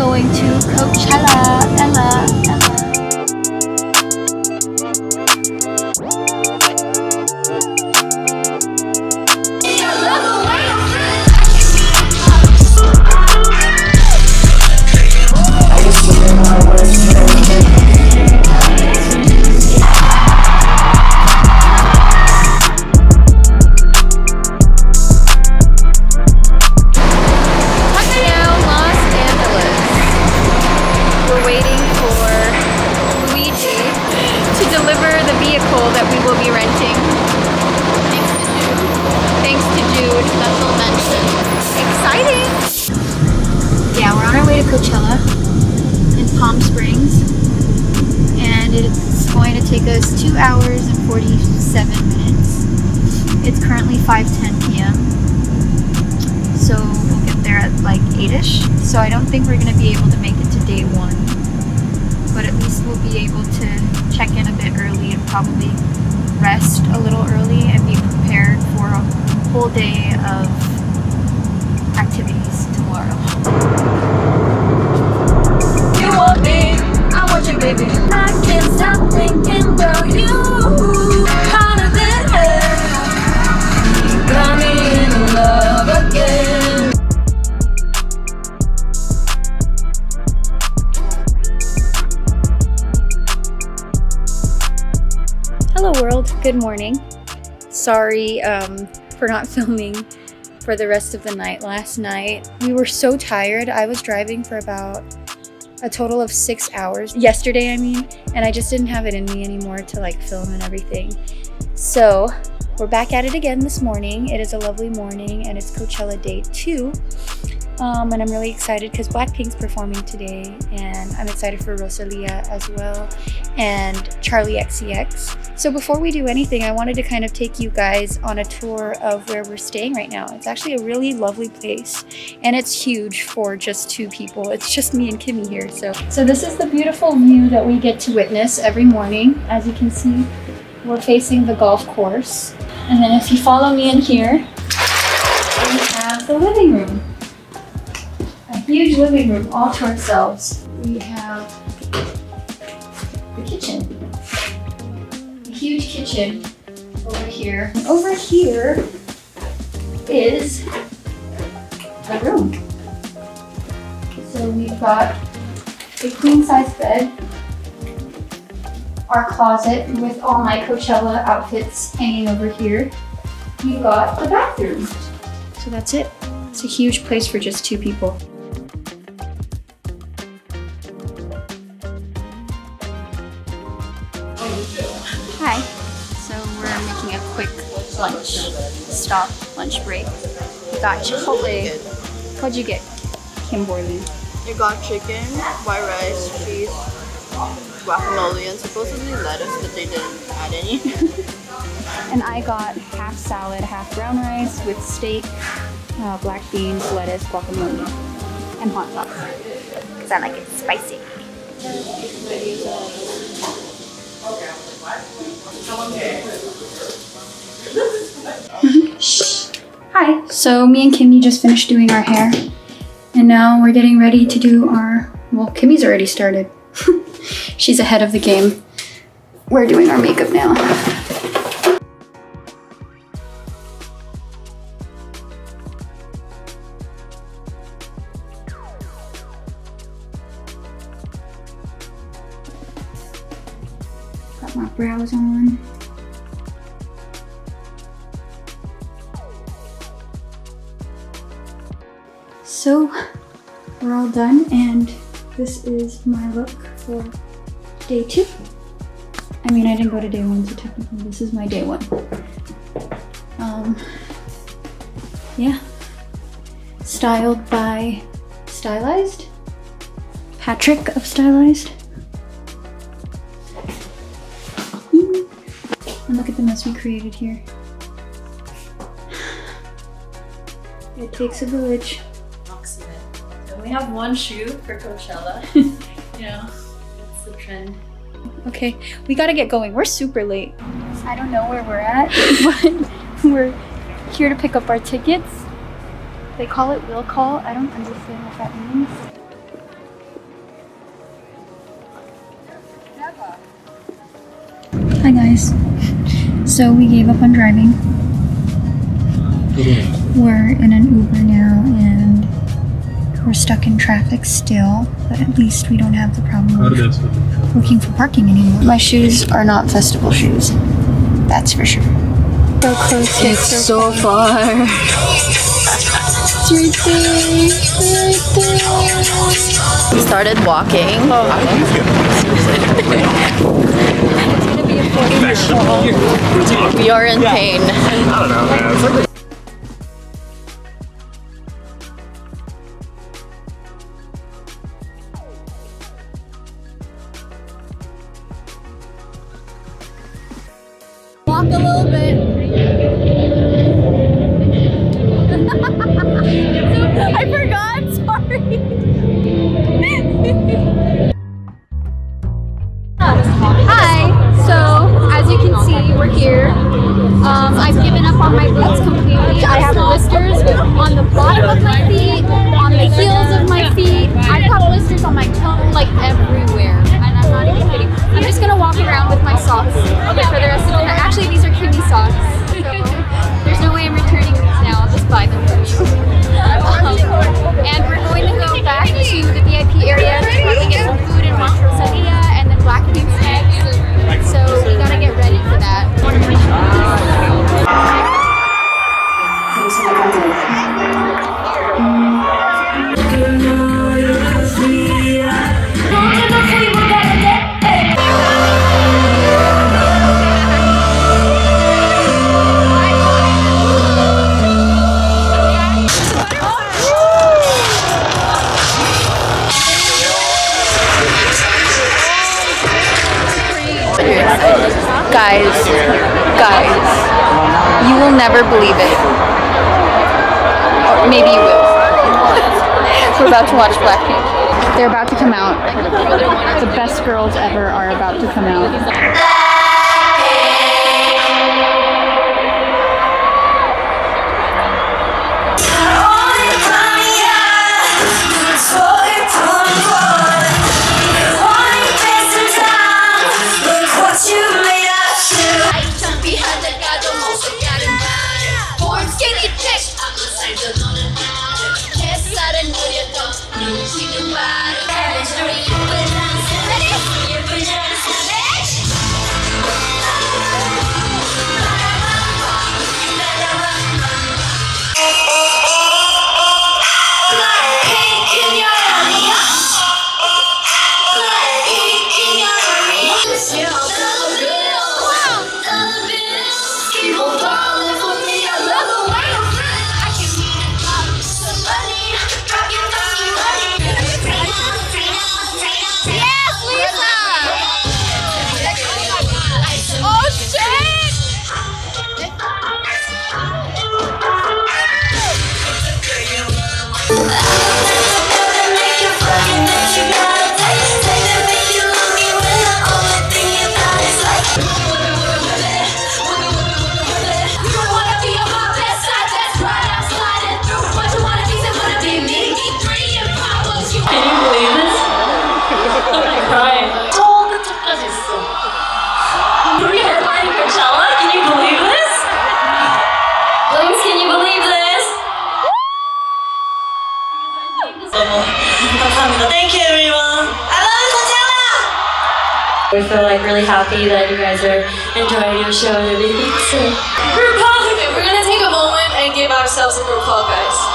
going to Coachella. 8ish. So I don't think we're gonna be able to make it to day one, but at least we'll be able to check in a bit early and probably rest a little early and be prepared for a whole day of activities tomorrow. You want me, I want you, baby. I can't stop thinking about you. Good morning. Sorry um, for not filming for the rest of the night last night. We were so tired. I was driving for about a total of six hours yesterday, I mean, and I just didn't have it in me anymore to like film and everything. So we're back at it again this morning. It is a lovely morning and it's Coachella day two. Um, and I'm really excited because Blackpink's performing today, and I'm excited for Rosalia as well, and Charli XCX. So before we do anything, I wanted to kind of take you guys on a tour of where we're staying right now. It's actually a really lovely place, and it's huge for just two people. It's just me and Kimi here. So, so this is the beautiful view that we get to witness every morning. As you can see, we're facing the golf course, and then if you follow me in here, we have the living room huge living room all to ourselves. We have the kitchen. A huge kitchen over here. And over here is the room. So we've got a queen size bed, our closet with all my Coachella outfits hanging over here. We've got the bathroom. So that's it. It's a huge place for just two people. Got Chipotle. What'd you get, Kimberly? You got chicken, white rice, cheese, guacamole, and supposedly lettuce, but they didn't add any. And I got half salad, half brown rice with steak, uh, black beans, lettuce, guacamole, and hot sauce. Because I like it spicy. Hi. So me and Kimi just finished doing our hair. And now we're getting ready to do our, well, Kimi's already started. She's ahead of the game. We're doing our makeup now. So we're all done and this is my look for day two. I mean, I didn't go to day one, so technically this is my day one. Um, yeah. Styled by Stylized? Patrick of Stylized. And look at the mess we created here. It takes a village have one shoe for Coachella. you know, it's the trend. Okay, we gotta get going. We're super late. I don't know where we're at, but we're here to pick up our tickets. They call it will call. I don't understand what that means. Hi guys. So we gave up on driving. We're in an Uber now and we're stuck in traffic still, but at least we don't have the problem of looking for parking anymore. My shoes are not festival shoes. That's for sure. So close. yet It's so far. It's right there. Right there. We started walking. We are in pain. Walk as you can here. Um, I've given up on my boots completely. I have blisters on the bottom of my feet, on the heels of my feet. I've got blisters on my toe, like everywhere. And I'm not even kidding. I'm just gonna walk around with my socks for the rest of the night. Actually, these are Kimi socks. So there's no way I'm returning these now. I'll just buy them from you. Um, and we're going to go back to the VIP area to probably get some food and watch Rosalia Guys, guys, you will never believe it. Or maybe you will. We're about to watch Blackpink. They're about to come out. The best girls ever are about to come out. We feel like really happy that you guys are enjoying your show and everything. So Group call. We're gonna take a moment and give ourselves a group call, guys.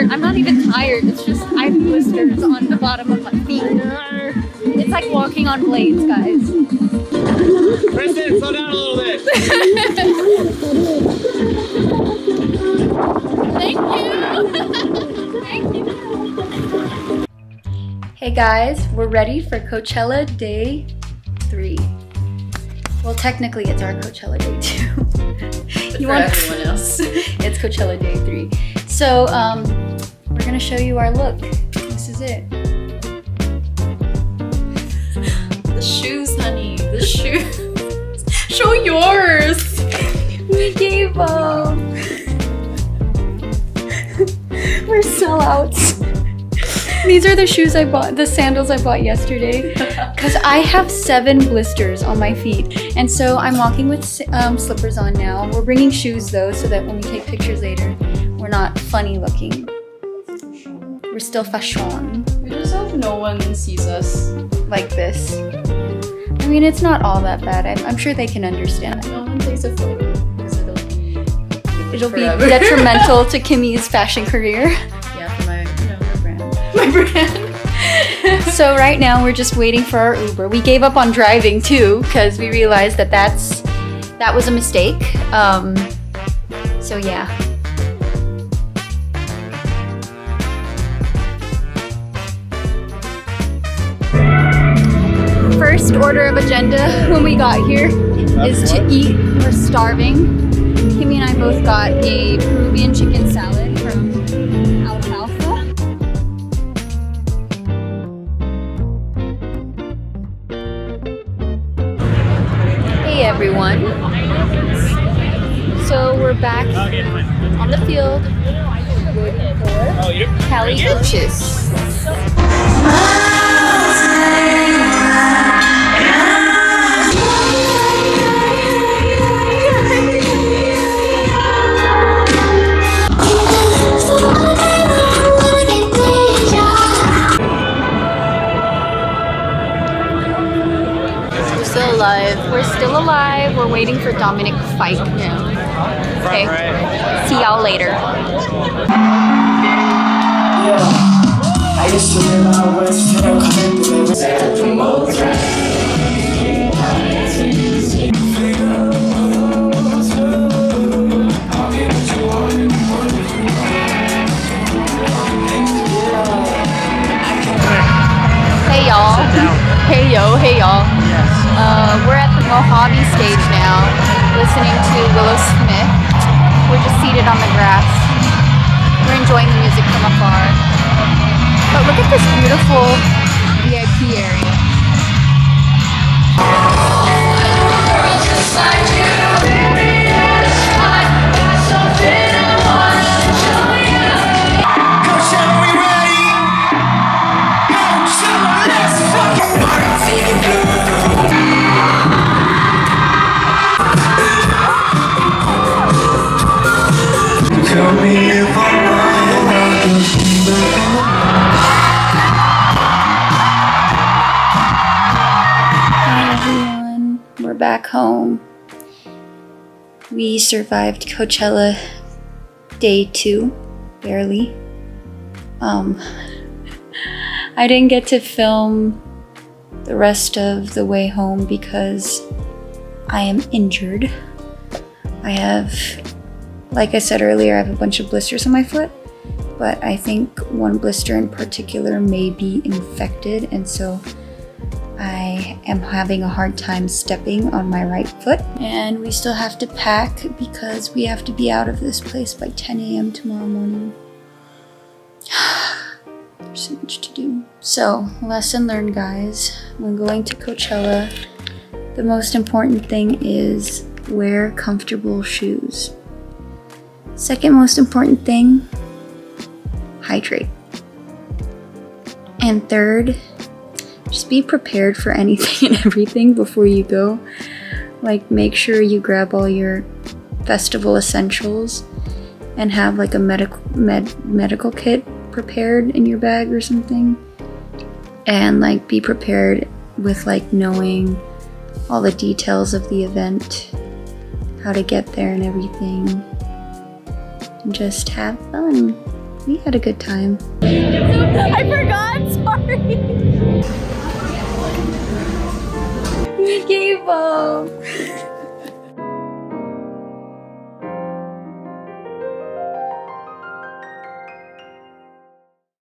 Hurt. I'm not even tired. It's just I have blisters on the bottom of my feet. It's like walking on blades, guys. Kristen, slow down a little bit. Thank you. Thank you. Hey guys, we're ready for Coachella Day 3. Well, technically, it's our Coachella day too. you for everyone else. it's Coachella day three. So, um, we're gonna show you our look. This is it. The shoes, honey. The shoes. Show yours. We gave up. We're sellouts. These are the shoes I bought, the sandals I bought yesterday. Because I have seven blisters on my feet. And so I'm walking with um, slippers on now. We're bringing shoes though, so that when we take pictures later, we're not funny looking. We're still fashion We just hope no one sees us. like this. I mean, it's not all that bad. I'm, I'm sure they can understand. No one takes a photo because it'll be It'll Forever. be detrimental to Kimi's fashion career. yeah for my you know my brand. My brand. so right now we're just waiting for our Uber. We gave up on driving too because we realized that that's that was a mistake. Um, so yeah. First order of agenda when we got here is to eat. We're starving. Kimi and I both got a Peruvian chicken salad from Alfalfa. Hey everyone. So we're back on the field waiting for Oh, you still alive. We're waiting for Dominic Fike now. Okay. right. See y'all later. I used to live out west till I'm coming to live. Hey y'all. Hey yo, hey y'all. Yes. Uh, we're at the Mojave stage now, listening to Willow Smith. We're just seated on the grass. We're enjoying the music from afar. But look at this beautiful VIP area. Home. We survived Coachella day two, barely. Um, I didn't get to film the rest of the way home because I am injured. I have, like I said earlier, I have a bunch of blisters on my foot, but I think one blister in particular may be infected, and so I am having a hard time stepping on my right foot. And we still have to pack because we have to be out of this place by 10 a.m. tomorrow morning. There's so much to do. So, lesson learned, guys. When going to Coachella, the most important thing is wear comfortable shoes. Second most important thing, hydrate. And third, just be prepared for anything and everything before you go. Like, make sure you grab all your festival essentials and have like a medical med- medical kit prepared in your bag or something. And like, be prepared with like knowing all the details of the event, how to get there, and everything. And just have fun. We had a good time. I forgot, sorry. Gave up.